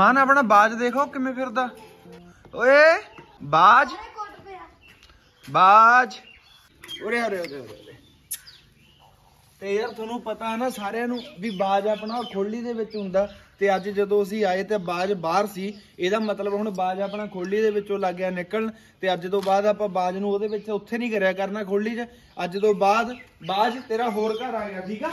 ਮਾਨ, ਆਪਣਾ ਬਾਜ ਦੇਖੋ ਕਿਵੇਂ ਫਿਰਦਾ। ਓਏ, ਬਾਜ। ਬਾਜ। ਉਰੇ ਉਰੇ ਉਰੇ ਉਰੇ ਤੇ ਯਾਰ ਤੁਹਾਨੂੰ ਪਤਾ ਹੈ ਨਾ ਸਾਰਿਆਂ ਨੂੰ ਵੀ ਬਾਜ ਆਪਣਾ ਖੋਲੀ ਦੇ ਵਿੱਚ ਹੁੰਦਾ। ਤੇ ਅੱਜ ਜਦੋਂ ਅਸੀਂ ਆਏ ਤੇ ਬਾਜ ਬਾਹਰ ਸੀ, ਇਹਦਾ ਮਤਲਬ ਹੁਣ ਬਾਜ ਆਪਣਾ ਖੋਲੀ ਦੇ ਵਿੱਚੋਂ ਲੱਗ ਗਿਆ ਨਿਕਲਣ। ਤੇ ਅੱਜ ਤੋਂ ਬਾਅਦ ਆਪਾਂ ਬਾਜ ਨੂੰ ਉਹਦੇ ਵਿੱਚ ਉੱਥੇ ਨਹੀਂ ਕਰਿਆ ਕਰਨਾ ਖੋਲੀ 'ਚ। ਅੱਜ ਤੋਂ ਬਾਅਦ ਬਾਜ ਤੇਰਾ ਹੋਰ ਘਰ ਆ ਗਿਆ, ਠੀਕ ਆ?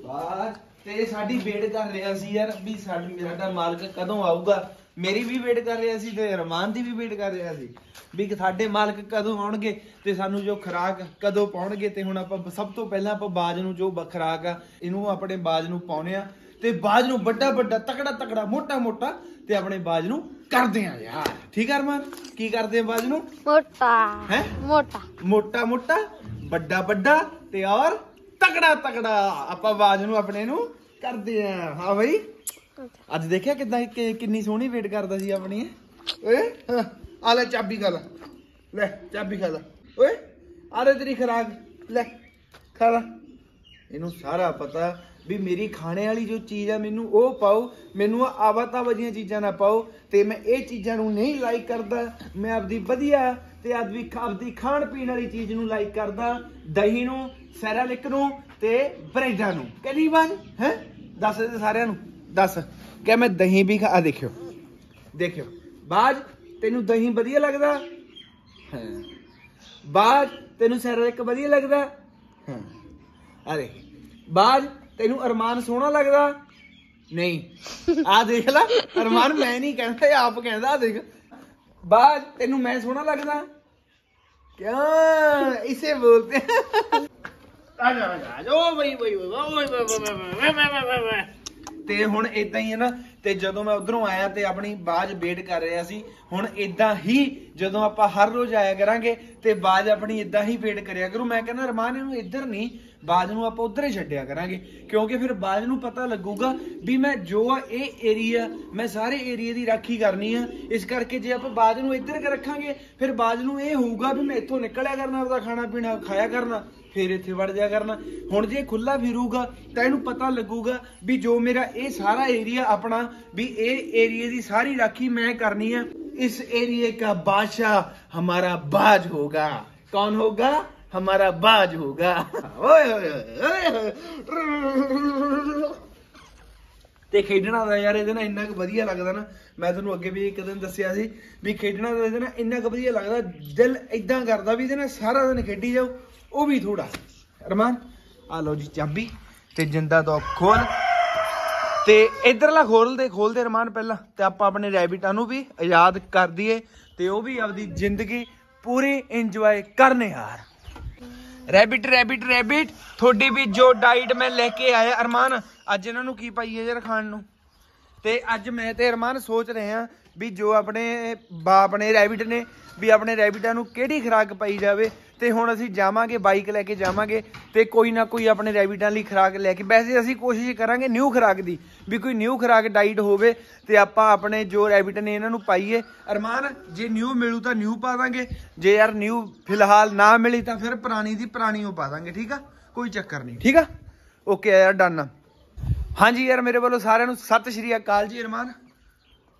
ਬਾਜ। ਤੇ ਸਾਡੀ ਵੇਟ ਕਰ ਰਿਹਾ ਸੀ ਯਾਰ ਵੀ ਸਾਡੀ ਸਾਡਾ ਮਾਲਕ ਕਦੋਂ ਆਊਗਾ? ਮੇਰੀ ਵੀ ਵੇਟ ਕਰ ਰਿਹਾ ਸੀ ਤੇ ਰਮਾਨ ਦੀ ਵੀ ਵੇਟ ਕਰ ਰਿਹਾ ਸੀ। ਵੀ ਕਿ ਸਾਡੇ ਮਾਲਕ ਕਦੋਂ ਆਉਣਗੇ ਤੇ ਸਾਨੂੰ ਜੋ ਖੁਰਾਕ ਕਦੋਂ ਪਾਉਣਗੇ ਤੇ ਹੁਣ ਆਪਾਂ ਸਭ ਤੋਂ ਪਹਿਲਾਂ ਆਪਾਂ ਬਾਜ ਨੂੰ ਜੋ ਖੁਰਾਕ ਆ ਇਹਨੂੰ ਆਪਣੇ ਬਾਜ ਨੂੰ ਪਾਉਣੇ ਆ ਤੇ ਬਾਜ ਨੂੰ ਵੱਡਾ ਵੱਡਾ ਤਕੜਾ ਤਕੜਾ ਮੋਟਾ ਮੋਟਾ ਤੇ ਆਪਣੇ ਬਾਜ ਨੂੰ ਕਰਦੇ ਆ ਯਾਰ। ਠੀਕ ਆ ਰਮਾਨ? ਕੀ ਕਰਦੇ ਆ ਬਾਜ ਨੂੰ? ਮੋਟਾ। ਹੈ? ਮੋਟਾ। ਮੋਟਾ ਮੋਟਾ ਵੱਡਾ ਵੱਡਾ ਤੇ ਔਰ ਤਕੜਾ ਤਕੜਾ ਆਪਾਂ ਆਵਾਜ਼ ਨੂੰ ਆਪਣੇ ਨੂੰ ਕਰਦੇ ਆ। ਹਾਂ ਬਈ। ਅੱਜ ਦੇਖਿਆ ਕਿਦਾਂ ਕਿੰਨੀ ਸੋਹਣੀ ਵੇਟ ਕਰਦਾ ਸੀ ਆਪਣੀ। ਓਏ ਆ ਲੈ ਚਾਬੀ ਖਾ ਲੈ। ਲੈ, ਚਾਬੀ ਖਾ ਲੈ। ਓਏ, ਆ ਲੈ ਤੇਰੀ ਖਰਾਕ। ਲੈ, ਖਾ ਲੈ। ਇਹਨੂੰ ਸਾਰਾ ਪਤਾ ਵੀ ਮੇਰੀ ਖਾਣੇ ਵਾਲੀ ਜੋ ਚੀਜ਼ ਆ ਮੈਨੂੰ ਉਹ ਪਾਓ, ਮੈਨੂੰ ਆਵਾ ਆਵਾਤਾ ਵਜੀਆਂ ਚੀਜ਼ਾਂ ਨਾ ਪਾਓ ਤੇ ਮੈਂ ਇਹ ਚੀਜ਼ਾਂ ਨੂੰ ਨਹੀਂ ਲਾਈਕ ਕਰਦਾ। ਮੈਂ ਆਪਦੀ ਵਧੀਆ ਤੇ ਆਪਦੀ ਆਪਦੀ ਖਾਣ ਪੀਣ ਵਾਲੀ ਚੀਜ਼ ਨੂੰ ਲਾਈਕ ਕਰਦਾ। ਦਹੀਂ ਨੂੰ ਸੈਰਾਲਿਕ ਨੂੰ ਤੇ ਬ੍ਰੈਡਾਂ ਨੂੰ। ਕਹਿੰਦੀ ਬਾਜ ਹੈ? ਦੱਸ ਦੇ ਸਾਰਿਆਂ ਨੂੰ। ਦੱਸ। ਕਿ ਮੈਂ ਦਹੀਂ ਵੀ ਖਾ ਦੇਖਿਓ। ਦੇਖਿਓ। ਬਾਜ, ਤੈਨੂੰ ਦਹੀਂ ਵਧੀਆ ਲੱਗਦਾ? ਹਾਂ। ਬਾਜ, ਤੈਨੂੰ ਸੈਰਾਲਿਕ ਵਧੀਆ ਲੱਗਦਾ? ਹਾਂ। ਅਰੇ ਬਾਜ, ਤੈਨੂੰ ਅਰਮਾਨ ਸੋਹਣਾ ਲੱਗਦਾ? ਨਹੀਂ। ਆ ਦੇਖ ਲੈ। ਅਰਮਾਨ ਮੈਂ ਨਹੀਂ ਕਹਿੰਦਾ, ਇਹ ਆਪ ਕਹਿੰਦਾ, ਆਹ ਦੇਖ। ਬਾਜ, ਤੈਨੂੰ ਮੈਂ ਸੋਹਣਾ ਲੱਗਦਾ? ਕਿਉਂ ਇਸੇ ਬੋਲਦੇ। ਆ ਜਾ ਆ ਜਾ, ਆ ਜਾ ਓ ਬਈ ਬਈ ਬਈ, ਓਏ ਓਏ ਓਏ, ਓਏ, ਓਏ, ਓਏ, ਤੇ ਹੁਣ ਇਦਾਂ ਹੀ ਹੈ ਨਾ ਤੇ ਜਦੋਂ ਮੈਂ ਉਧਰੋਂ ਆਇਆ ਤੇ ਆਪਣੀ ਬਾਜ ਵੇਟ ਕਰ ਰਿਹਾ ਸੀ ਹੁਣ ਇਦਾਂ ਹੀ ਜਦੋਂ ਆਪਾਂ ਹਰ ਰੋਜ਼ ਆਇਆ ਕਰਾਂਗੇ ਤੇ ਬਾਜ ਆਪਣੀ ਇਦਾਂ ਹੀ ਵੇਟ ਕਰਿਆ ਕਰੂ। ਮੈਂ ਕਹਿੰਦਾ ਰਮਾਨ ਇਹਨੂੰ ਇੱਧਰ ਨਹੀਂ ਬਾਜ ਨੂੰ ਆਪਾਂ ਉਧਰ ਹੀ ਛੱਡਿਆ ਕਰਾਂਗੇ। ਕਿਉਂਕਿ ਫਿਰ ਬਾਜ ਨੂੰ ਪਤਾ ਲੱਗੂਗਾ ਵੀ ਮੈਂ ਜੋ ਆ ਇਹ ਏਰੀਆ ਮੈਂ ਸਾਰੇ ਏਰੀਆ ਦੀ ਰਾਖੀ ਕਰਨੀ ਆ। ਇਸ ਕਰਕੇ ਜੇ ਆਪਾਂ ਬਾਜ ਨੂੰ ਇੱਧਰ ਕਰ ਰੱਖਾਂਗੇ ਫਿਰ ਬਾਜ ਨੂੰ ਇਹ ਹੋਊਗਾ ਵੀ ਮੈਂ ਇੱਥੋਂ ਨਿਕਲਿਆ ਕਰਨਾ ਆਪਦਾ ਖਾਣਾ ਪੀਣਾ ਖਾਇਆ ਕਰਨਾ। ਫਿਰ ਇੱਥੇ ਵੜ ਜਾ ਕਰਨਾ ਹੁਣ ਜੇ ਖੁੱਲਾ ਫਿਰੂਗਾ ਤਾਂ ਇਹਨੂੰ ਪਤਾ ਲੱਗੂਗਾ ਵੀ ਜੋ ਮੇਰਾ ਇਹ ਸਾਰਾ ਏਰੀਆ ਆਪਣਾ ਵੀ ਇਹ ਏਰੀਆ ਦੀ ਸਾਰੀ ਰਾਖੀ ਮੈਂ ਕਰਨੀ ਹੈ इस एरिया का बादशाह हमारा बाज होगा कौन होगा हमारा बाज होगा ओए ओए ओए ओए। ਤੇ ਖੇਡਣਾ ਦਾ ਯਾਰ ਇਹਦੇ ਨਾਲ ਇੰਨਾ ਕੁ ਵਧੀਆ ਲੱਗਦਾ ਨਾ ਮੈਂ ਤੁਹਾਨੂੰ ਅੱਗੇ ਵੀ ਇੱਕ ਦਿਨ ਦੱਸਿਆ ਸੀ ਵੀ ਖੇਡਣਾ ਦਾ ਇਹਦੇ ਨਾਲ ਇੰਨਾ ਕੁ ਵਧੀਆ ਲੱਗਦਾ ਦਿਲ ਇਦਾਂ ਕਰਦਾ ਵੀ ਇਹਦੇ ਨਾਲ ਸਾਰਾ ਦਿਨ ਖੇਡੀ ਜਾਓ ਉਹ ਵੀ ਥੋੜਾ ਅਰਮਾਨ ਆ ਲਓ ਜੀ ਚਾਬੀ ਤੇ ਜਿੰਦਾ ਤੋਂ ਖੋਲ। ਤੇ ਇਧਰਲਾ ਖੋਲ ਦੇ ਖੋਲ ਦੇ ਰਮਾਨ ਪਹਿਲਾਂ। ਤੇ ਆਪਾਂ ਆਪਣੇ ਰੈਬਿਟਾਂ ਨੂੰ ਵੀ ਆਜ਼ਾਦ ਕਰ ਦਈਏ ਤੇ ਉਹ ਵੀ ਆਪਦੀ ਜ਼ਿੰਦਗੀ ਪੂਰੀ ਇੰਜੋਏ ਕਰਨੇ ਯਾਰ ਰੈਬਿਟ ਰੈਬਿਟ ਰੈਬਿਟ, ਤੁਹਾਡੀ ਵੀ ਜੋ ਡਾਈਟ ਮੈਂ ਲੈ ਕੇ ਆਇਆ, ਅਰਮਾਨ, ਅੱਜ ਇਹਨਾਂ ਨੂੰ ਕੀ ਪਾਈਏ ਯਾਰ ਖਾਣ ਨੂੰ? ਤੇ ਅੱਜ ਮੈਂ ਤੇ ਅਰਮਾਨ ਸੋਚ ਰਹੇ ਹਾਂ ਵੀ ਜੋ ਆਪਣੇ ਬਾਪ ਨੇ ਰੈਬਿਟ ਨੇ, ਵੀ ਆਪਣੇ ਰੈਬਿਟਾਂ ਨੂੰ ਕਿਹੜੀ ਖੁਰਾਕ ਪਾਈ ਜਾਵੇ ਤੇ ਹੁਣ ਅਸੀਂ ਜਾਵਾਂਗੇ ਬਾਈਕ ਲੈ ਕੇ ਜਾਵਾਂਗੇ ਤੇ ਕੋਈ ਨਾ ਕੋਈ ਆਪਣੇ ਰੈਬਿਟਾਂ ਲਈ ਖੁਰਾਕ ਲੈ ਕੇ। ਵੈਸੇ ਅਸੀਂ ਕੋਸ਼ਿਸ਼ ਕਰਾਂਗੇ ਨਿਊ ਖੁਰਾਕ ਦੀ, ਵੀ ਕੋਈ ਨਿਊ ਖੁਰਾਕ ਡਾਈਟ ਹੋਵੇ ਤੇ ਆਪਾਂ ਆਪਣੇ ਜੋ ਰੈਬਿਟ ਨੇ ਇਹਨਾਂ ਨੂੰ ਪਾਈਏ। ਅਰਮਾਨ, ਜੇ ਨਿਊ ਮਿਲੂ ਤਾਂ ਨਿਊ ਪਾ ਦਾਂਗੇ, ਜੇ ਯਾਰ ਨਿਊ ਫਿਲਹਾਲ ਨਾ ਮਿਲੀ ਤਾਂ ਫਿਰ ਪੁਰਾਣੀ ਦੀ ਪੁਰਾਣੀ ਉਹ ਪਾ ਦਾਂਗੇ, ਠੀਕ ਆ? ਕੋਈ ਚੱਕਰ ਨਹੀਂ, ਠੀਕ ਆ? ਓਕੇ ਯਾਰ ਡਨ ਹਾਂਜੀ ਯਾਰ, ਮੇਰੇ ਵੱਲੋਂ ਸਾਰਿਆਂ ਨੂੰ ਸਤਿ ਸ਼੍ਰੀ ਅਕਾਲ ਜੀ ਅਰਮਾਨ।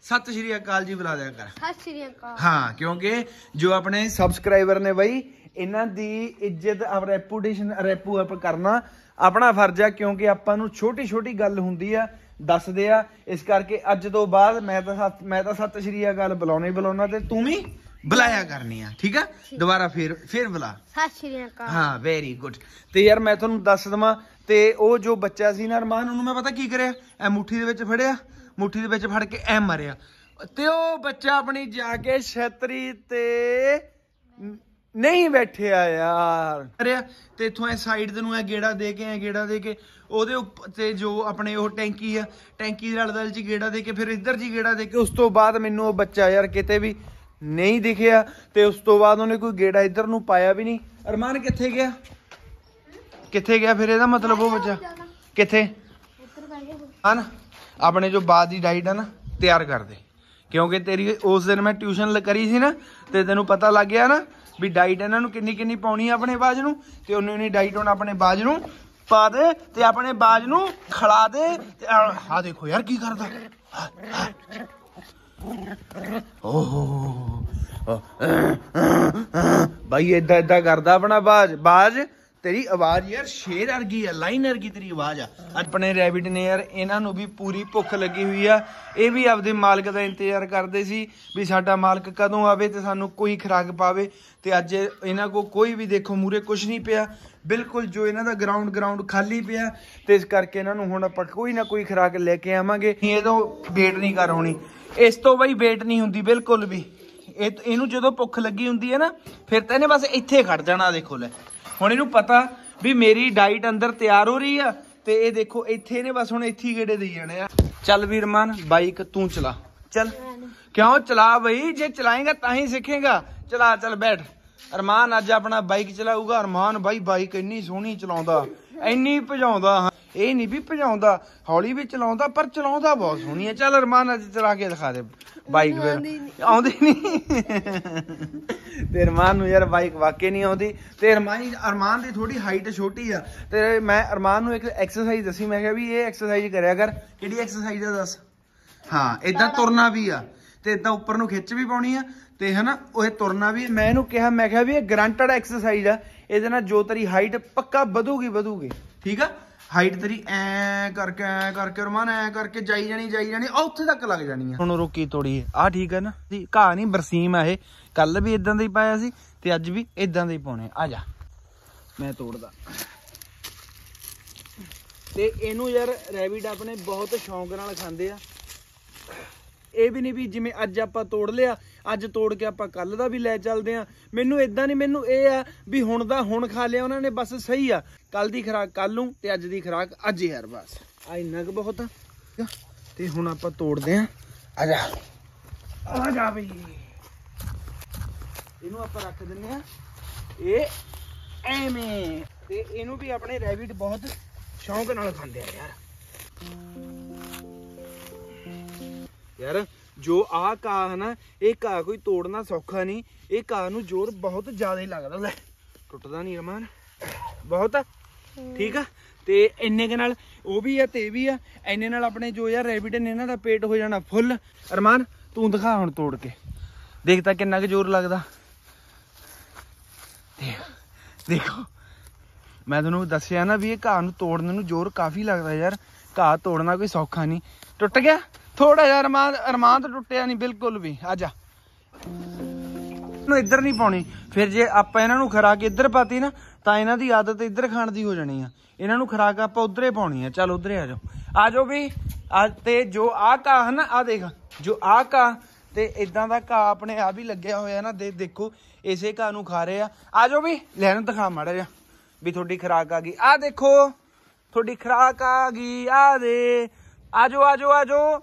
ਸਤਿ ਸ਼੍ਰੀ ਅਕਾਲ ਜੀ ਬੁਲਾ ਦਿਆ ਕਰ। ਸਤਿ ਸ਼੍ਰੀ ਅਕਾਲ। ਹਾਂ ਕਿਉਂਕਿ ਜੋ ਆਪਣੇ ਸਬਸਕ੍ਰਾਈਬਰ ਨੇ ਬਈ ਇਹਨਾਂ ਦੀ ਇੱਜ਼ਤ ਆਪ ਰੈਪੂਟੇਸ਼ਨ ਰੈਪੂ ਅਪ ਕਰਨਾ ਆਪਣਾ ਫਰਜ਼ ਆ ਕਿਉਂਕਿ ਆਪਾਂ ਨੂੰ ਛੋਟੀ ਛੋਟੀ ਗੱਲ ਹੁੰਦੀ ਆ ਦੱਸਦੇ ਆ। ਇਸ ਕਰਕੇ ਅੱਜ ਤੋਂ ਬਾਅਦ ਮੈਂ ਤਾਂ ਸੱਤ- ਮੈਂ ਤਾਂ ਸਤਿ ਸ਼੍ਰੀ ਅਕਾਲ ਬੁਲਾਉਣਾ ਬੁਲਾਉਣਾ ਤੇ ਤੂੰ ਵੀ ਬੁਲਾਇਆ ਕਰਨੀ ਆ ਠੀਕ ਆ? ਦੁਬਾਰਾ ਫੇਰ ਫੇਰ ਬੁਲਾ। ਸਤਿ ਸ਼੍ਰੀ ਅਕਾਲ। ਹਾਂ ਵੈਰੀ ਗੁੱਡ ਤੇ ਯਾਰ ਮੈਂ ਤੁਹਾਨੂੰ ਦੱਸ ਦਵਾਂ ਤੇ ਉਹ ਜੋ ਬੱਚਾ ਸੀ ਨਾ ਅਰਮਾਨ ਉਹਨੂੰ ਮੈਂ ਪਤਾ ਕੀ ਕਰਿਆ? ਐ ਮੁੱਠੀ ਦੇ ਵਿੱਚ ਫੜਿਆ। ਮੁੱਠੀ ਦੇ ਵਿੱਚ ਫੜ ਕੇ ਐ ਮਾਰਿਆ। ਤੇ ਉਹ ਬੱਚਾ ਆਪਣੀ ਜਾ ਕੇ ਛਤਰੀ ਤੇ ਨਹੀਂ ਬੈਠਿਆ ਯਾਰ। ਅਰੇ ਤੇ ਇਥੋਂ ਐ ਸਾਈਡ ਦੇ ਨੂੰ ਐ ਗੇੜਾ ਦੇ ਕੇ ਐ ਗੇੜਾ ਦੇ ਕੇ ਉਹਦੇ ਉੱਪ ਤੇ ਜੋ ਆਪਣੇ ਉਹ ਟੈਂਕੀ ਆ ਟੈਂਕੀ ਦੇ ਨਾਲ ਦਲ ਚ ਗੇੜਾ ਦੇ ਕੇ ਫਿਰ ਇੱਧਰ ਜੀ ਗੇੜਾ ਦੇ ਕੇ ਉਸ ਤੋਂ ਬਾਅਦ ਮੈਨੂੰ ਉਹ ਬੱਚਾ ਯਾਰ ਕਿਤੇ ਵੀ ਨਹੀਂ ਦਿਖਿਆ ਤੇ ਉਸ ਤੋਂ ਬਾਅਦ ਉਹਨੇ ਕੋਈ ਗੇੜਾ ਇੱਧਰ ਨੂੰ ਪਾਇਆ ਵੀ ਨਹੀਂ। ਅਰਮਾਨ ਕਿੱਥੇ ਗਿਆ? ਕਿੱਥੇ ਗਿਆ ਫਿਰ ਇਹਦਾ ਮਤਲਬ ਉਹ ਬੱਚਾ? ਕਿੱਥੇ? ਹਨ ਆਪਣੇ ਜੋ ਬਾਅਦ ਦੀ ਡਾਈਟ ਆ ਨਾ, ਤਿਆਰ ਕਰ ਦੇ। ਕਿਉਂਕਿ ਤੇਰੀ ਉਸ ਦਿਨ ਮੈਂ ਟਿਊਸ਼ਨ ਕਰੀ ਸੀ ਨਾ, ਤੇ ਤੈਨੂੰ ਪਤਾ ਲੱਗ ਗਿਆ ਨਾ ਵੀ ਡਾਈਟ ਇਹਨਾਂ ਨੂੰ ਕਿੰਨੀ ਕਿੰਨੀ ਪਾਉਣੀ ਆ ਆਪਣੇ ਬਾਜ ਨੂੰ, ਤੇ ਉਨੀ ਉਨੀ ਡਾਈਟ ਹੁਣ ਆਪਣੇ ਬਾਜ ਨੂੰ ਪਾ ਦੇ, ਤੇ ਆਪਣੇ ਬਾਜ ਨੂੰ ਖਿਲਾ ਦੇ, ਤੇ ਆ ਦੇਖੋ ਯਾਰ ਕੀ ਕਰਦਾ। ਓਹ। ਬਾਈ ਏਦਾਂ ਏਦਾਂ ਕਰਦਾ ਆਪਣਾ ਬਾਜ ਬਾਜ। ਤੇਰੀ ਆਵਾਜ਼ ਯਾਰ ਸ਼ੇਰ ਵਰਗੀ ਆ, ਲਾਈਨ ਵਰਗੀ ਤੇਰੀ ਆਵਾਜ਼ ਆ। ਆਪਣੇ ਰੈਬਿਟ ਨੇ ਯਾਰ ਇਹਨਾਂ ਨੂੰ ਵੀ ਪੂਰੀ ਭੁੱਖ ਲੱਗੀ ਹੋਈ ਆ। ਇਹ ਵੀ ਆਪਦੇ ਮਾਲਕ ਦਾ ਇੰਤਜ਼ਾਰ ਕਰਦੇ ਸੀ ਵੀ ਸਾਡਾ ਮਾਲਕ ਕਦੋਂ ਆਵੇ ਤੇ ਸਾਨੂੰ ਕੋਈ ਖੁਰਾਕ ਪਾਵੇ। ਤੇ ਅੱਜ ਇਹਨਾਂ ਕੋ ਕੋਈ ਵੀ ਦੇਖੋ ਮੂਰੇ ਕੁਝ ਨਹੀਂ ਪਿਆ। ਬਿਲਕੁਲ ਜੋ ਇਹਨਾਂ ਦਾ ਗਰਾਊਂਡ ਗਰਾਊਂਡ ਖਾਲੀ ਪਿਆ, ਤੇ ਇਸ ਕਰਕੇ ਇਹਨਾਂ ਨੂੰ ਹੁਣ ਆਪਾਂ ਕੋਈ ਨਾ ਕੋਈ ਖੁਰਾਕ ਲੈ ਕੇ ਆਵਾਂਗੇ। ਇਹ ਤੋਂ ਵੇਟ ਨਹੀਂ ਕਰ ਹੋਣੀ। ਇਸ ਤੋਂ ਬਈ ਵੇਟ ਨਹੀਂ ਹੁੰਦੀ, ਬਿਲਕੁਲ ਵੀ। ਇਹ, ਇਹਨੂੰ ਜਦੋਂ ਭੁੱਖ ਲੱਗੀ ਹੁੰਦੀ ਹੈ ਨਾ, ਫਿਰ ਤਾਂ ਇਹਨੇ ਬਸ ਇੱਥੇ ਖੜ ਜਾਣਾ ਆਹ ਦੇਖੋ ਲੈ। ਹੁਣ ਇਹਨੂੰ ਪਤਾ ਵੀ ਮੇਰੀ ਡਾਈਟ ਅੰਦਰ ਤਿਆਰ ਹੋ ਰਹੀ ਆ ਤੇ ਇਹ ਦੇਖੋ ਇੱਥੇ ਇਹਨੇ ਬਸ ਹੁਣ ਇੱਥੇ ਹੀ ਗੇੜੇ ਦੇਈ ਜਾਣੇ ਆ। ਚੱਲ ਵੀਰਮਾਨ ਬਾਈਕ ਤੂੰ ਚਲਾ। ਚੱਲ। ਕਿਉਂ? ਚਲਾ ਬਈ ਜੇ ਚਲਾਏਗਾ ਤਾਂ ਹੀ ਸਿੱਖੇਗਾ। ਚਲਾ ਚੱਲ ਬੈਠ। ਅਰਮਾਨ ਅੱਜ ਆਪਣਾ ਬਾਈਕ ਚਲਾਊਗਾ। ਅਰਮਾਨ ਬਾਈ ਬਾਈਕ ਇੰਨੀ ਸੋਹਣੀ ਚਲਾਉਂਦਾ। ਇੰਨੀ ਭਜਾਉਂਦਾ। ਇਹ ਨਹੀਂ ਵੀ ਭਜਾਉਂਦਾ ਹੌਲੀ ਵੀ ਚਲਾਉਂਦਾ ਪਰ ਚਲਾਉਂਦਾ ਬਹੁਤ ਸੋਹਣੀ ਹੈ ਚੱਲ ਅਰਮਾਨ ਅੱਜ ਚਲਾ ਕੇ ਦਿਖਾ ਦੇ ਬਾਈਕ ਫਿਰ। ਆਉਂਦੀ ਨਹੀਂ ਤੇ ਅਰਮਾਨ ਨੂੰ ਯਾਰ ਬਾਈਕ ਵਾਕੇ ਨਹੀਂ ਆਉਂਦੀ। ਤੇ ਅਰਮਾਨ ਅਰਮਾਨ ਦੀ ਥੋੜੀ ਹਾਈਟ ਛੋਟੀ ਆ। ਤੇ ਮੈਂ ਅਰਮਾਨ ਨੂੰ ਇੱਕ ਐਕਸਰਸਾਈਜ਼ ਦੱਸੀ ਮੈਂ ਕਿਹਾ ਵੀ ਇਹ ਐਕਸਰਸਾਈਜ਼ ਕਰਿਆ ਕਰ। ਕਿਹੜੀ ਐਕਸਰਸਾਈਜ਼ ਆ ਦੱਸ? ਹਾਂ ਇਦਾਂ ਤੁਰਨਾ ਵੀ ਆ। ਤੇ ਇਦਾਂ ਉੱਪਰ ਨੂੰ ਖਿੱਚ ਵੀ ਪਾਉਣੀ ਆ। ਤੇ ਹਨਾ ਉਹ ਤੁਰਨਾ ਵੀ ਮੈਂ ਇਹਨੂੰ ਕਿਹਾ ਮੈਂ ਕਿਹਾ ਵੀ ਇਹ ਗਰੰਟਡ ਐਕਸਰਸਾਈਜ਼ ਆ। ਇਹਦੇ ਨਾਲ ਜੋ ਤੇਰੀ ਹਾਈਟ ਪੱਕਾ ਵਧੂਗੀ ਵਧੂਗੀ। ਠੀਕ ਆ? ਹਾਈਟ ਤੇਰੀ ਐ ਕਰਕੇ ਐ ਕਰਕੇ ਰਮਾਨ, ਐ ਕਰਕੇ ਜਾਈ ਜਾਣੀ ਜਾਈ ਜਾਣੀ ਆ ਉੱਥੇ ਤੱਕ ਲੱਗ ਜਾਣੀ ਆ। ਹੁਣ ਰੋਕੀ ਤੋੜੀ ਆ ਠੀਕ ਆ ਨਾ? ਦੀ ਘਾਹ ਨਹੀਂ ਬਰਸੀਮ ਆ ਇਹ। ਕੱਲ ਵੀ ਇਦਾਂ ਦਾ ਹੀ ਪਾਇਆ ਸੀ ਤੇ ਅੱਜ ਵੀ ਇਦਾਂ ਦਾ ਹੀ ਪਾਉਣੇ ਆ। ਜਾ। ਮੈਂ ਤੋੜਦਾ। ਤੇ ਇਹਨੂੰ ਯਾਰ ਰੈਬਿਟ ਆਪਣੇ ਬਹੁਤ ਸ਼ੌਂਕ ਨਾਲ ਖਾਂਦੇ ਆ। ਇਹ ਵੀ ਨਹੀਂ ਵੀ ਜਿਵੇਂ ਅੱਜ ਆਪਾਂ ਤੋੜ ਲਿਆ, ਅੱਜ ਤੋੜ ਕੇ ਆਪਾਂ ਕੱਲ ਦਾ ਵੀ ਲੈ ਚੱਲਦੇ ਆ। ਮੈਨੂੰ ਇਦਾਂ ਨਹੀਂ ਮੈਨੂੰ ਇਹ ਆ ਵੀ ਹੁਣ ਦਾ ਹੁਣ ਖਾ ਲਿਆ ਉਹਨਾਂ ਨੇ, ਬਸ ਸਹੀ ਆ। ਕੱਲ ਦੀ ਖਰਾਕ ਕੱਲ ਨੂੰ ਤੇ ਅੱਜ ਦੀ ਖਰਾਕ ਅੱਜ ਯਾਰ ਬਸ ਆ ਇੰਨਾ ਕੁ ਬਹੁਤ ਆ। ਤੇ ਹੁਣ ਆਪਾਂ ਤੋੜਦੇ ਆ। ਆ ਜਾ। ਆ ਜਾ ਬਈ। ਇਹਨੂੰ ਆਪਾਂ ਰੱਖ ਦਿੰਨੇ ਆ। ਇਹ ਐਵੇਂ। ਤੇ ਇਹਨੂੰ ਵੀ ਆਪਣੇ ਰੈਬਿਟ ਬਹੁਤ ਸ਼ੌਂਕ ਨਾਲ ਖਾਂਦੇ ਆ ਯਾਰ। ਯਾਰ, ਜੋ ਆ ਘਾਹ ਹੈ ਨਾ ਇਹ ਘਾਹ ਕੋਈ ਤੋੜਨਾ ਸੌਖਾ ਨਹੀਂ। ਇਹ ਘਾਹ ਨੂੰ ਜ਼ੋਰ ਬਹੁਤ ਜ਼ਿਆਦਾ ਲੱਗਦਾ ਲੈ। ਟੁੱਟਦਾ ਨਹੀਂ ਰਮਾਨ। ਬਹੁਤ ਠੀਕ ਆ? ਤੇ ਇੰਨੇ ਕੇ ਨਾਲ ਉਹ ਵੀ ਆ, ਤੇ ਵੀ ਆ, ਇੰਨੇ ਨਾਲ ਆਪਣੇ ਜੋ ਯਾਰ ਰੈਬਿਟ ਨੇ ਇਹਨਾਂ ਦਾ ਪੇਟ ਹੋ ਜਾਣਾ ਫੁੱਲ ਅਰਮਾਨ, ਤੂੰ ਦਿਖਾ ਹੁਣ ਤੋੜ ਕੇ। ਦੇਖ ਤਾਂ ਕਿੰਨਾ ਕੁ ਜ਼ੋਰ ਲੱਗਦਾ। ਦੇਖੋ ਮੈਂ ਤੁਹਾਨੂੰ ਦੱਸਿਆ ਨਾ ਵੀ ਇਹ ਘਾਹ ਨੂੰ ਤੋੜਨ ਨੂੰ ਜ਼ੋਰ ਕਾਫੀ ਲੱਗਦਾ ਯਾਰ। ਘਾਹ ਤੋੜਨਾ ਕੋਈ ਸੌਖਾ ਨਹੀਂ। ਟੁੱਟ ਗਿਆ? ਥੋੜਾ ਜਿਹਾ ਅਰਮਾਨ ਅਰਮਾਨ ਤਾਂ ਟੁੱਟਿਆ ਨਹੀਂ, ਬਿਲਕੁਲ ਵੀ। ਆ ਜਾ। ਨੂੰ ਇੱਧਰ ਨਹੀਂ ਪਾਉਣੀ। ਫਿਰ ਜੇ ਆਪਾਂ ਇਹਨਾਂ ਨੂੰ ਖਰਾ ਕੇ ਇੱਧਰ ਪਾਤੀ ਨਾ ਤਾਂ ਇਹਨਾਂ ਦੀ ਆਦਤ ਇੱਧਰ ਖਾਣ ਦੀ ਹੋ ਜਾਣੀ ਆ। ਇਹਨਾਂ ਨੂੰ ਖਰਾਕ ਆਪਾਂ ਉਧਰੇ ਪਾਉਣੀ ਆ। ਚੱਲ ਉਧਰੇ ਆ ਜਾਓ। ਆ ਜਾਓ ਵੀ, ਆ ਤੇ ਜੋ ਆ ਘਾਹ ਹੈ ਨਾ, ਆ ਦੇਖ। ਜੋ ਆ ਘਾਹ ਤੇ ਇਦਾਂ ਦਾ ਘਾਹ ਆਪਣੇ ਆ ਵੀ ਲੱਗਿਆ ਹੋਇਆ ਨਾ, ਦੇ ਦੇਖੋ, ਇਸੇ ਘਾਹ ਨੂੰ ਖਾ ਰਹੇ ਆ। ਆ ਜਾਓ ਵੀ ਲੈਣ ਦਿਖਾ ਮਾੜਾ ਜਿਹਾ ਵੀ ਤੁਹਾਡੀ ਖਰਾਕ ਆ ਗਈ। ਆ ਦੇਖੋ, ਤੁਹਾਡੀ ਖਰਾਕ ਆ ਗਈ, ਆ ਦੇ। ਆ ਜਾਓ ਆ ਜਾਓ ਆ ਜਾਓ।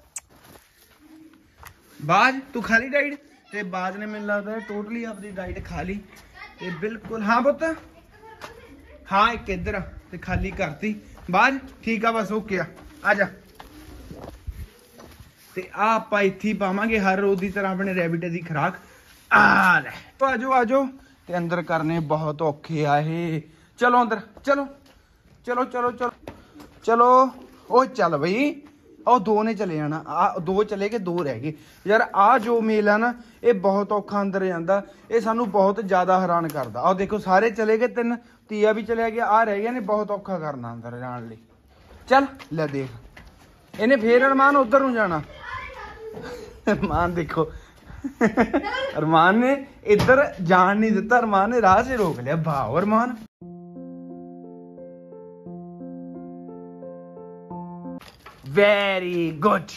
ਬਾਜ, ਤੂੰ ਖਾਲੀ ਡਾਈਟ ਤੇ ਬਾਜ ਨੇ ਮੈਨੂੰ ਲੱਗਦਾ ਟੋਟਲੀ ਆਪਣੀ ਡਾਈਟ ਖਾ ਲਈ। ਤੇ ਬਿਲਕੁਲ, ਹਾਂ ਪੁੱਤ? ਹਾਂ ਇੱਕ ਇੱਧਰ ਆ ਤੇ ਖਾਲੀ ਕਰਤੀ। ਬਾਜ ਠੀਕ ਆ, ਬਸ ਓਕੇ ਆ। ਆ ਜਾ। ਤੇ ਆ ਆਪਾਂ ਇੱਥੇ ਪਾਵਾਂਗੇ ਹਰ ਰੋਜ਼ ਦੀ ਤਰ੍ਹਾਂ ਆਪਣੇ ਰੈਬਿਟ ਦੀ ਖਰਾਕ। ਆ ਲੈ ਆਜੋ ਆਜੋ ਤੇ ਅੰਦਰ ਕਰਨੇ ਬਹੁਤ ਔਖੇ ਆ ਇਹ। ਚਲੋ ਅੰਦਰ, ਚਲੋ। ਚਲੋ ਚਲੋ ਚਲੋ। ਚਲੋ ਉਹ ਚੱਲ ਬਈ। ਉਹ ਦੋ ਨੇ ਚਲੇ ਜਾਣਾ। ਆ ਦੋ ਚਲੇ ਗਏ, ਦੋ ਰਹਿ ਗਏ। ਯਾਰ ਆ ਜੋ ਮੇਲ ਆ ਨਾ, ਇਹ ਬਹੁਤ ਔਖਾ ਅੰਦਰ ਜਾਂਦਾ। ਇਹ ਸਾਨੂੰ ਬਹੁਤ ਜ਼ਿਆਦਾ ਹੈਰਾਨ ਕਰਦਾ। ਆਹ ਦੇਖੋ, ਸਾਰੇ ਚਲੇ ਗਏ, ਤਿੰਨ ਤੀਆ ਵੀ ਚਲਿਆ ਗਿਆ ਆ ਰਹਿ ਗਿਆ ਨੇ, ਬਹੁਤ ਔਖਾ ਕਰਨਾ ਅੰਦਰ ਜਾਣ ਲਈ। ਚੱਲ, ਲੈ ਦੇਖ। ਇਹਨੇ ਫੇਰ ਅਰਮਾਨ ਉਧਰ ਨੂੰ ਜਾਣਾ। ਅਰਮਾਨ ਦੇਖੋ। ਅਰਮਾਨ ਨੇ ਇੱਧਰ ਜਾਣ ਨਹੀਂ ਦਿੱਤਾ, ਅਰਮਾਨ ਨੇ ਰਾਹ 'ਚ ਰੋਕ ਲਿਆ। ਭਾਵ ਅਰਮਾਨ। ਵੈਰੀ ਗੁੱਡ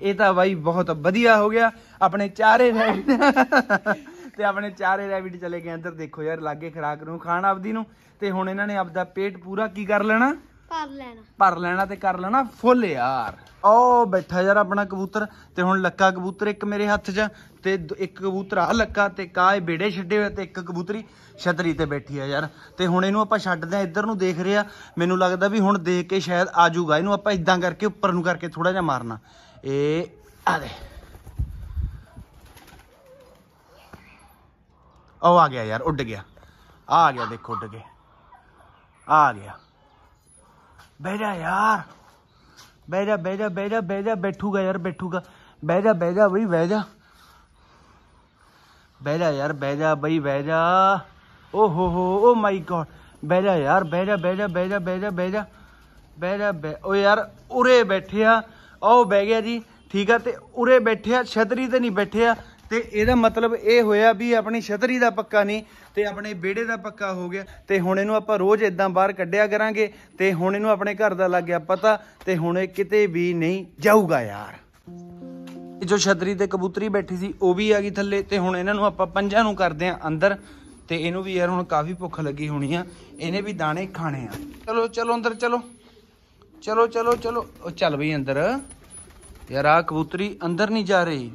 ਇਹ ਤਾਂ ਬਾਈ ਬਹੁਤ ਵਧੀਆ ਹੋ ਗਿਆ। ਆਪਣੇ ਚਾਰੇ ਰੈਬਿਟ ਤੇ ਆਪਣੇ ਚਾਰੇ ਰੈਬਿਟ ਚਲੇ ਗਏ। ਅੰਦਰ ਦੇਖੋ ਯਾਰ, ਲਾਗੇ ਖਰਾਕ ਨੂੰ, ਖਾਣ ਆਪਦੀ ਨੂੰ। ਤੇ ਹੁਣ ਇਹਨਾਂ ਨੇ ਆਪਦਾ ਪੇਟ ਪੂਰਾ ਕੀ ਕਰ ਲੈਣਾ? ਭਰ ਲੈਣਾ। ਭਰ ਲੈਣਾ ਤੇ ਕਰ ਲੈਣਾ ਫੁੱਲ ਯਾਰ। ਉਹ ਬੈਠਾ ਯਾਰ ਆਪਣਾ ਕਬੂਤਰ ਤੇ ਹੁਣ ਲੱਕਾ ਕਬੂਤਰ ਇੱਕ ਮੇਰੇ ਹੱਥ 'ਚ ਤੇ ਦ- ਇੱਕ ਕਬੂਤਰ ਆ ਲੱਕਾ ਤੇ ਕਾ ਬੇੜੇ ਛੱਡੇ ਹੋਏ ਤੇ ਇੱਕ ਕਬੂਤਰੀ ਛਤਰੀ ਤੇ ਬੈਠੀ ਆ ਯਾਰ। ਤੇ ਹੁਣ ਇਹਨੂੰ ਆਪਾਂ ਛੱਡਦੇ ਆ, ਇੱਧਰ ਨੂੰ ਦੇਖ ਰਿਹਾ ਮੈਨੂੰ ਲੱਗਦਾ ਵੀ ਹੁਣ ਦੇਖ ਕੇ ਸ਼ਾਇਦ ਆ ਜਾਊਗਾ। ਇਹਨੂੰ ਆਪਾਂ ਇਦਾਂ ਕਰਕੇ ਉੱਪਰ ਨੂੰ ਕਰਕੇ ਥੋੜਾ ਜਿਹਾ ਮਾਰਨਾ। ਇਹ ਆ ਦੇ। ਉਹ ਆ ਗਿਆ ਯਾਰ, ਉੱਡ ਗਿਆ। ਆ ਗਿਆ ਦੇਖੋ ਉੱਡ ਕੇ। ਆ ਗਿਆ। बैठा यार। बैठा बैठा बैठा बैठा, बैठूगा यार, बैठूगा। बैठा बैठा भाई बैठा। बैठा यार, बैठा भाई बैठा। ओ हो हो ओ माय गॉड। बैठा यार, बैठा बैठा बैठा बैठा बैठा। बैठा ओ यार, उरे बैठे ਆਓ बह गया जी। ठीक है ਤੇ ਉਰੇ ਬੈਠਿਆ ਛਤਰੀ ਤੇ ਨਹੀਂ ਬੈਠਿਆ ਤੇ ਇਹਦਾ ਮਤਲਬ ਇਹ ਹੋਇਆ ਵੀ ਆਪਣੀ ਛਤਰੀ ਦਾ ਪੱਕਾ ਨਹੀਂ ਤੇ ਆਪਣੇ ਵਿਹੜੇ ਦਾ ਪੱਕਾ ਹੋ ਗਿਆ ਤੇ ਹੁਣ ਇਹਨੂੰ ਆਪਾਂ ਰੋਜ਼ ਇਦਾਂ ਬਾਹਰ ਕੱਢਿਆ ਕਰਾਂਗੇ ਤੇ ਹੁਣ ਇਹਨੂੰ ਆਪਣੇ ਘਰ ਦਾ ਲੱਗ ਗਿਆ ਪਤਾ ਤੇ ਹੁਣ ਇਹ ਕਿਤੇ ਵੀ ਨਹੀਂ ਜਾਊਗਾ ਯਾਰ। ਜੋ ਛਤਰੀ ਤੇ ਕਬੂਤਰੀ ਬੈਠੀ ਸੀ, ਉਹ ਵੀ ਆ ਗਈ ਥੱਲੇ ਤੇ ਹੁਣ ਇਹਨਾਂ ਨੂੰ ਆਪਾਂ ਪੰਜਾਂ ਨੂੰ ਕਰਦੇ ਆ ਅੰਦਰ ਤੇ ਇਹਨੂੰ ਵੀ ਯਾਰ ਹੁਣ ਕਾਫੀ ਭੁੱਖ ਲੱਗੀ ਹੋਣੀ ਆ। ਇਹਨੇ ਵੀ ਦਾਣੇ ਖਾਣੇ ਆ। ਚਲੋ ਚਲੋ ਅੰਦਰ, ਚਲੋ। ਚਲੋ ਚਲੋ ਚਲੋ। ਚੱਲ ਬਈ ਅੰਦਰ। ਯਾਰ ਆ ਕਬੂਤਰੀ ਅੰਦਰ ਨਹੀਂ ਜਾ ਰਹੀ।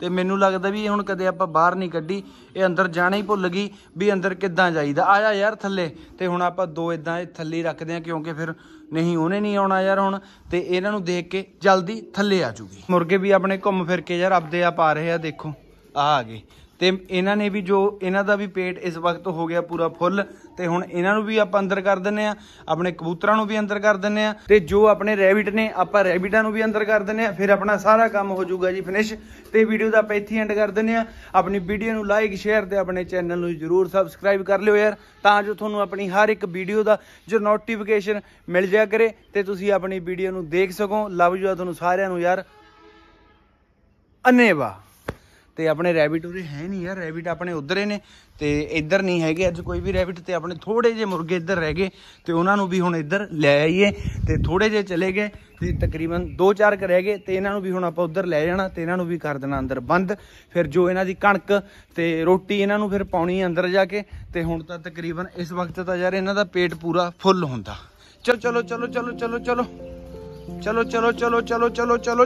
ਤੇ ਮੈਨੂੰ ਲੱਗਦਾ ਵੀ ਹੁਣ ਕਦੇ ਆਪਾਂ ਬਾਹਰ ਨਹੀਂ ਕੱਢੀ, ਇਹ ਅੰਦਰ ਜਾਣਾ ਹੀ ਭੁੱਲ ਗਈ ਵੀ ਅੰਦਰ ਕਿੱਦਾਂ ਜਾਈਦਾ। ਆ ਜਾ ਯਾਰ ਥੱਲੇ, ਤੇ ਹੁਣ ਆਪਾਂ ਦੋ ਇਦਾਂ ਥੱਲੇ ਰੱਖਦੇ ਆ ਕਿਉਂਕਿ ਫਿਰ ਨਹੀਂ, ਉਹਨੇ ਨਹੀਂ ਆਉਣਾ ਯਾਰ ਹੁਣ, ਤੇ ਇਹਨਾਂ ਨੂੰ ਦੇਖ ਕੇ ਜਲਦੀ ਥੱਲੇ ਆ ਜੂਗੀ। ਮੁਰਗੇ ਵੀ ਆਪਣੇ ਘੁੰਮ ਫਿਰ ਕੇ ਯਾਰ ਆਪਦੇ ਆਪ ਆ ਰਹੇ ਆ, ਦੇਖੋ। ਆ ਆ ਗਏ। ਤੇ ਇਹਨਾਂ ਨੇ ਵੀ ਜੋ ਇਹਨਾਂ ਦਾ ਵੀ ਪੇਟ ਇਸ ਵਕਤ ਹੋ ਗਿਆ ਪੂਰਾ ਫੁੱਲ, ਤੇ ਹੁਣ ਇਹਨਾਂ ਨੂੰ ਵੀ ਆਪਾਂ ਅੰਦਰ ਕਰ ਦਿੰਨੇ ਆ ਆਪਣੇ ਕਬੂਤਰਾਂ ਨੂੰ ਵੀ ਅੰਦਰ ਕਰ ਦਿੰਨੇ ਆ ਤੇ ਜੋ ਆਪਣੇ ਰੈਬਿਟ ਨੇ, ਆਪਾਂ ਰੈਬਿਟਾਂ ਨੂੰ ਵੀ ਅੰਦਰ ਕਰ ਦਿੰਨੇ ਆ ਫਿਰ ਆਪਣਾ ਸਾਰਾ ਕੰਮ ਹੋ ਜਾਊਗਾ ਜੀ ਫਿਨਿਸ਼ ਤੇ ਵੀਡੀਓ ਦਾ ਆਪਾਂ ਇੱਥੇ ਐਂਡ ਕਰ ਦਿੰਨੇ ਆ ਆਪਣੀ ਵੀਡੀਓ ਨੂੰ ਲਾਈਕ ਸ਼ੇਅਰ ਤੇ ਆਪਣੇ ਚੈਨਲ ਨੂੰ ਜਰੂਰ ਸਬਸਕ੍ਰਾਈਬ ਕਰ ਲਿਓ ਯਾਰ, ਤਾਂ ਜੋ ਤੁਹਾਨੂੰ ਆਪਣੀ ਹਰ ਇੱਕ ਵੀਡੀਓ ਦਾ ਜੋ ਨੋਟੀਫਿਕੇਸ਼ਨ ਮਿਲ ਜਾਇਆ ਕਰੇ, ਤੇ ਤੁਸੀਂ ਆਪਣੀ ਵੀਡੀਓ ਨੂੰ ਦੇਖ ਸਕੋ। ਲਵ ਯੂ ਆ ਤੁਹਾਨੂੰ ਸਾਰਿਆਂ ਨੂੰ ਯਾਰ। ਅਨੇਵਾ ਤੇ ਆਪਣੇ ਰੈਬਿਟ ਉਰੇ ਹੈ ਨਹੀਂ ਯਾਰ ਰੈਬਿਟ ਆਪਣੇ ਉਧਰੇ ਨੇ ਤੇ ਇੱਧਰ ਨਹੀਂ ਹੈਗੇ ਅੱਜ ਕੋਈ ਵੀ ਰੈਬਿਟ ਤੇ ਆਪਣੇ ਥੋੜੇ ਜਿਹੇ ਮੁਰਗੇ ਇੱਧਰ ਰਹਿ ਗਏ ਤੇ ਉਹਨਾਂ ਨੂੰ ਵੀ ਹੁਣ ਇੱਧਰ ਲੈ ਆਈਏ ਤੇ ਥੋੜੇ ਜਿਹੇ ਚਲੇ ਗਏ ਤੇ ਤਕਰੀਬਨ 2-4 ਕ ਰਹਿ ਗਏ ਤੇ ਇਹਨਾਂ ਨੂੰ ਵੀ ਹੁਣ ਆਪਾਂ ਉੱਧਰ ਲੈ ਜਾਣਾ ਤੇ ਇਹਨਾਂ ਨੂੰ ਵੀ ਕਰ ਦੇਣਾ ਅੰਦਰ ਬੰਦ ਫਿਰ ਜੋ ਇਹਨਾਂ ਦੀ ਕਣਕ ਤੇ ਰੋਟੀ ਇਹਨਾਂ ਨੂੰ ਫਿਰ ਪਾਉਣੀ ਅੰਦਰ ਜਾ ਕੇ ਤੇ ਹੁਣ ਤਾਂ ਤਕਰੀਬਨ ਇਸ ਵਕਤ ਤਾਂ ਯਾਰ ਇਹਨਾਂ ਦਾ ਪੇਟ ਪੂਰਾ ਫੁੱਲ ਹੁੰਦਾ ਚਲੋ ਚਲੋ ਚਲੋ ਚਲੋ ਚਲੋ ਚਲੋ ਚਲੋ ਚਲੋ ਚਲੋ ਚਲੋ ਚਲੋ ਚਲੋ ਚਲੋ